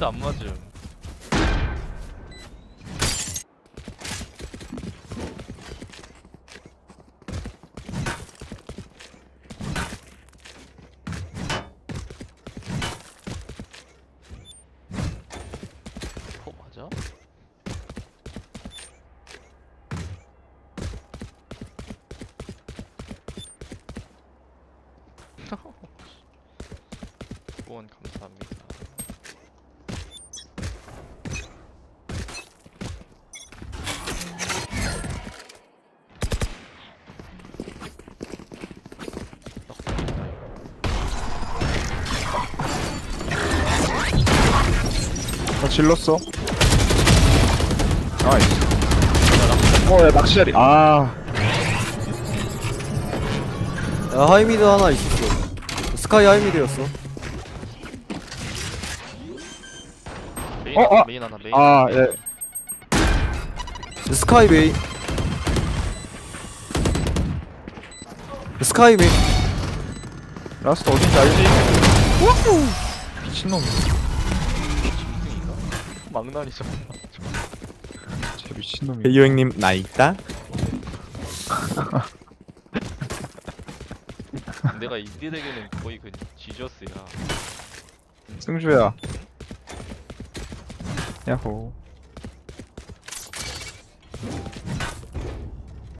안 맞음. 어 맞아? 후원 감사합니다. 나 질렀어. 나이스. 어, 야, 낚시자리. 아, 야 하이미드 하나 있었어 스카이 하이미드였어 메인 어, 어. 메인 하나, 메인 아, 예. 스카이 메인 스카이 메인 라스트 어딘지 알지? 미친놈. 망나니죠. 쟤 미친놈이. 배유 형님 나 있다. 내가 인디 대결은 거의 그 지저스야. 승주야. 야호.